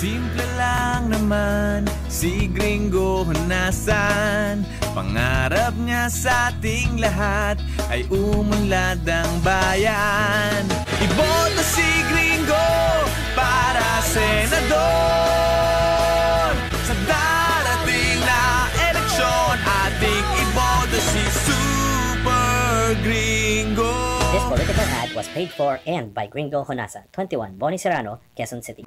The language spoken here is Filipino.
Simple lang naman si Gringo Honasan Pangarap niya sa ating lahat ay umunlad ang bayan. Iboto si Gringo para senador. Sa darating na eleksyon ating iboto si Super Gringo. This political ad was paid for and by Gringo Honasa, 21, Boni Serrano, Quezon City.